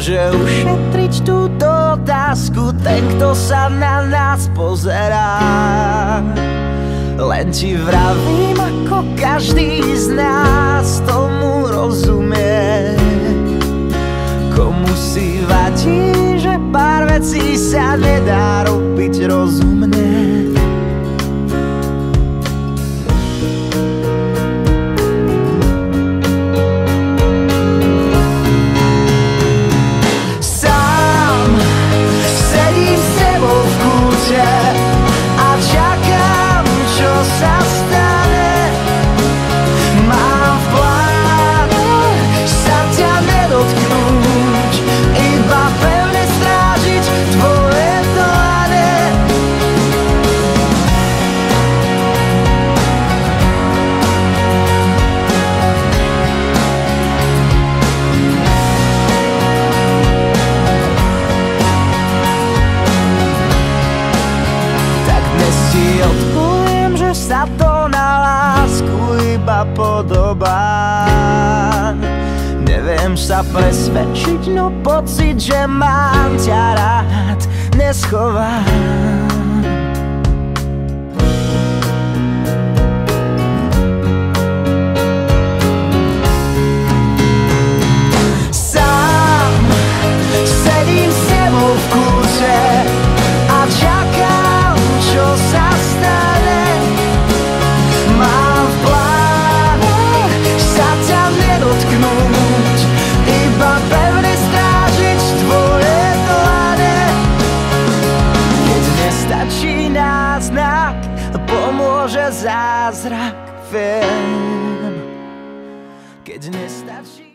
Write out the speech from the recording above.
môže ušetriť túto otázku Ten, kto sa na nás pozerá Len ti vravím, ako každý z nás tomu rozumie Komu si vadí, že pár vecí sa nedá robiť rozum. Iba podobá Neviem sa presvedčiť, no pocit, že mám ťa rád zázrak, viem, keď nestačí.